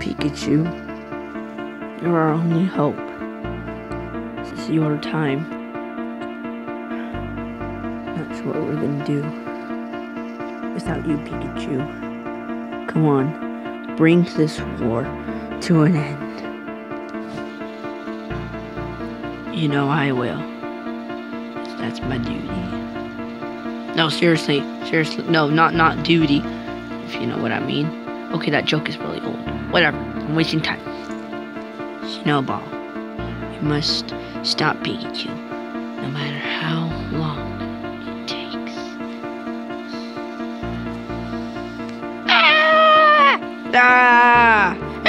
Pikachu. You're our only hope. This is your time. That's what we're gonna do without you, Pikachu. Come on, bring this war to an end. You know I will. That's my duty. No, seriously, seriously, no, not not duty. If you know what I mean. Okay, that joke is really old. Whatever. I'm wasting time. Snowball, you must stop Pikachu, no matter how long it takes. Ah! Ah!